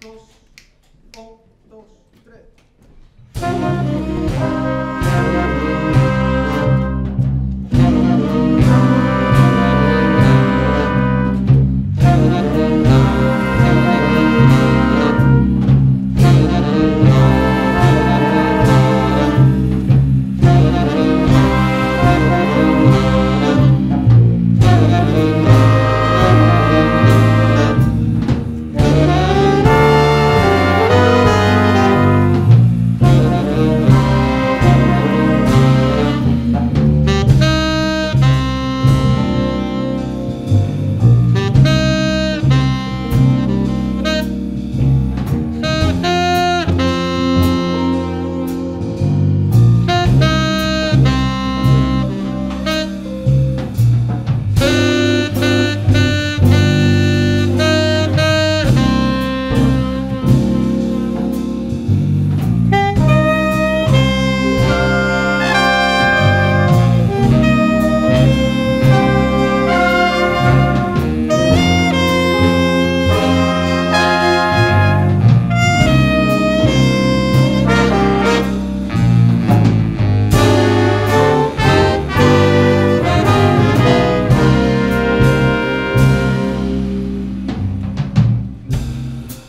dos, um, dois.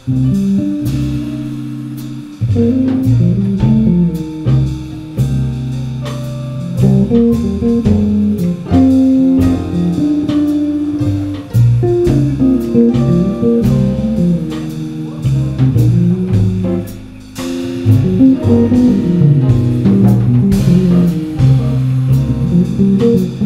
Un, dos, tres. Thank